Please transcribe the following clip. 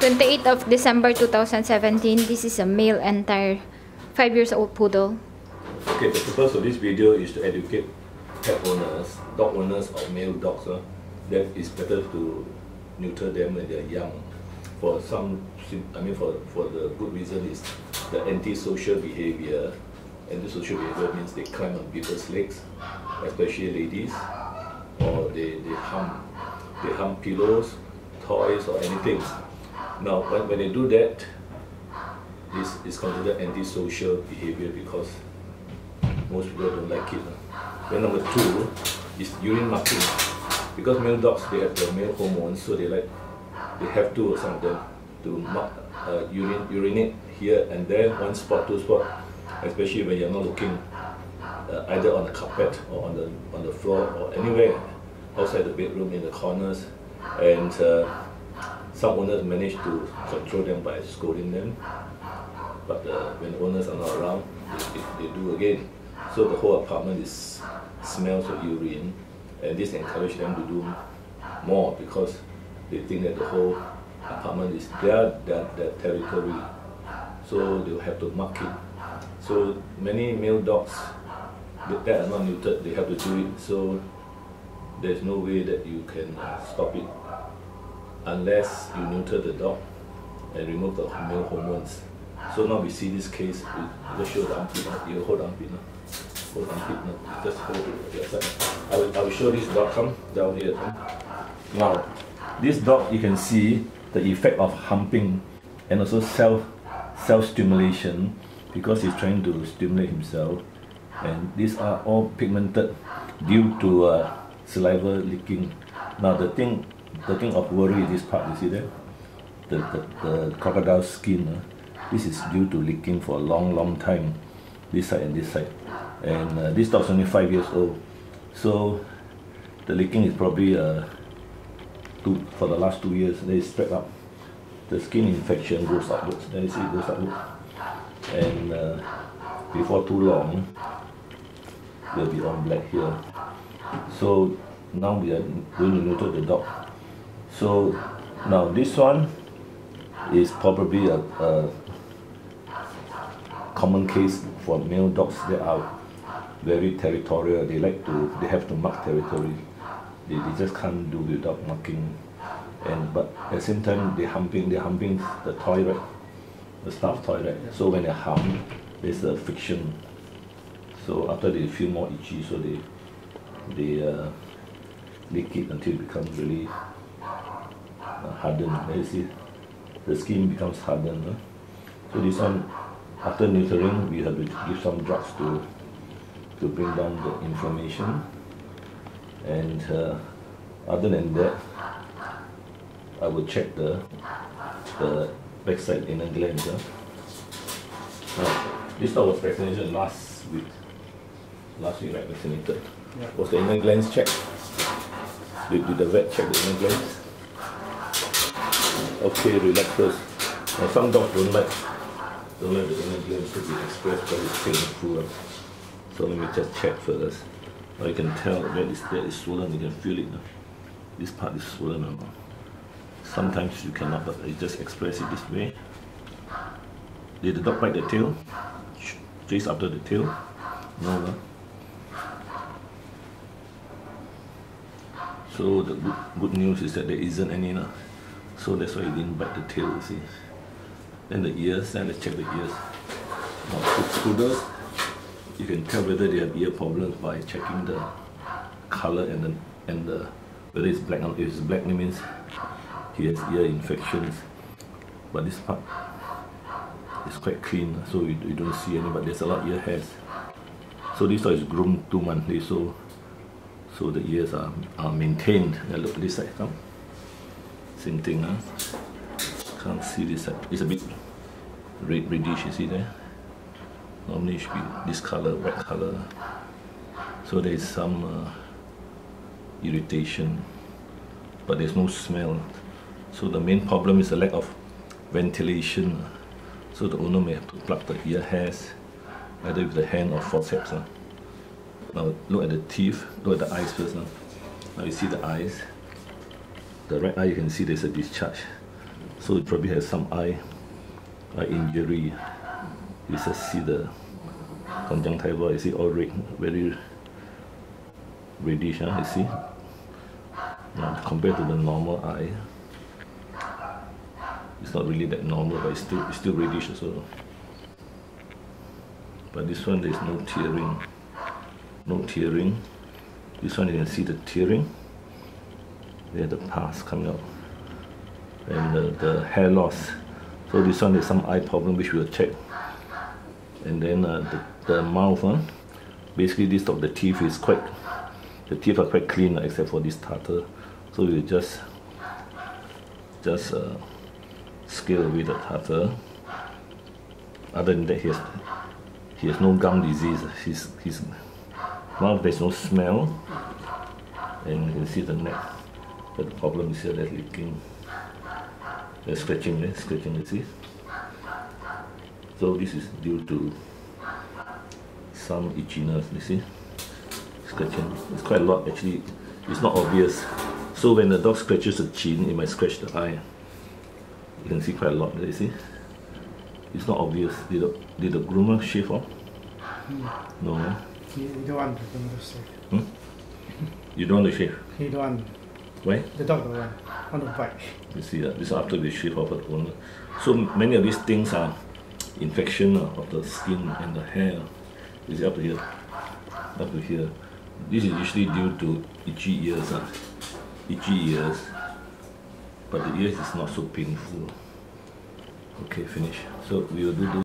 28th of December 2017. This is a male entire 5 years old poodle. Okay, the purpose of this video is to educate pet owners, dog owners or male dogs, uh, that it's better to neuter them when they're young. For some, I mean, for, for the good reason is the antisocial behavior. Antisocial behavior means they climb on people's legs, especially ladies, or they, they hum, they hum pillows, toys, or anything. Now, when, when they do that, this is considered antisocial behavior because most people don't like it. Then number two is urine marking. Because male dogs, they have the male hormones, so they like, they have to, some of them, to mark, uh, urine, urinate here and there, one spot, two spot, especially when you're not looking uh, either on the carpet or on the, on the floor or anywhere outside the bedroom in the corners. And uh, some owners manage to control them by scolding them, but uh, when owners are not around, they, they, do again. So the whole apartment is smells of urine, and this encourages them to do more because they think that the whole apartment is their, their, their territory. So they have to mark it. So many male dogs that are not neutered, they have to do it. So there's no way that you can uh, stop it unless you neuter the dog and remove the male hormones. So now we see this case, we just show the armpit, you hold armpit now. Hold armpit now, just hold it side. I will, I will show this dog, come down here. Come. Now, this dog you can see the effect of humping and also self self-stimulation because he's trying to stimulate himself and these are all pigmented due to uh, saliva leaking. Now the thing the thing of worry is this part, you see that? The, the, the crocodile skin, uh, this is due to leaking for a long, long time, this side and this side. And uh, this dog's only 5 years old. So the leaking is probably uh, two, for the last 2 years, they spread up. The skin infection goes upwards, then you see it goes upwards. And uh, before too long, will be on black here. So now we are going to neuter the dog. So now this one is probably a, a common case for male dogs that are very territorial. They like to, they have to mark territory. They, they just can't do without marking. And but at the same time, they humping, they humping the toy, right? The stuffed toy, right? So when they hum, there's a friction. So after they feel more itchy, so they they uh, lick it until it becomes really hardened. You see, the skin becomes hardened. Huh? So this one, after neutering, we have to give some drugs to to bring down the inflammation. And uh, other than that, I will check the the backside anal glands. Huh? Now, this dog was vaccinated last week. Last week, right? Vaccinated. Yeah. Was the anal glands checked? Did, did the vet check the anal glands? Okay, relax first. Now some dogs don't like don't like the anal glands to be expressed because it's painful. So let me just check first. Now you can tell that is that is swollen, you can feel it. Now. This part is swollen. Now. Sometimes you cannot, but you just express it this way. Did the dog bite the tail? Chase after the tail? No. no. So the good, good news is that there isn't any. No. So that's why he didn't bite the tail, you see. Then the ears, then let's check the ears. Now, poodles, you can tell whether they have ear problems by checking the color and the, and the whether it's black or if it's black, it means he has ear infections. But this part is quite clean, so you, you don't see any, but there's a lot of ear hairs. So this dog is groomed two monthly, so so the ears are, are maintained. Now look at this side, come. Same thing, huh? Can't see this side. It's a bit red reddish, you see there? Normally it should be this color, red color. So there is some uh, irritation, but there's no smell. So the main problem is the lack of ventilation. Uh. So the owner may have to plug the ear hairs, either with the hand or forceps. Huh? Now look at the teeth, look at the eyes first. Huh? Now you see the eyes the right eye you can see there's a discharge So it probably has some eye, eye injury. You just see the conjunctiva, you see all red, very reddish, huh, you see? Now, compared to the normal eye, it's not really that normal, but it's still, it's still reddish also. But this one, there's no tearing. No tearing. This one, you can see the tearing. There, the pus coming out. And the, the hair loss. So this one, is some eye problem, which we'll check. And then uh, the, the mouth, huh? basically this of the teeth is quite, the teeth are quite clean uh, except for this tartar. So we just, just uh, scale away the tartar. Other than that, he has, he has no gum disease. His, his mouth, there's no smell. And you can see the neck. But the problem is here, there's leaking. There's scratching, there's scratching, you see? So this is due to some itchiness, you see? Scratching. It's quite a lot actually. It's not obvious. So when the dog scratches the chin, it might scratch the eye. You can see quite a lot, you see? It's not obvious. Did the, did the groomer shave off? No. eh? He don't want to say. Hmm? You don't want to shave? He don't want. Why? The dog don't want. Want to bite. You see that? This is after we shave off the owner. So many of these things are infection uh, of the skin and the hair. You see up to here. Up to here. This is usually due to itchy ears. Uh. Itchy ears. But the ears is not so painful. Okay, finish. So we will do this.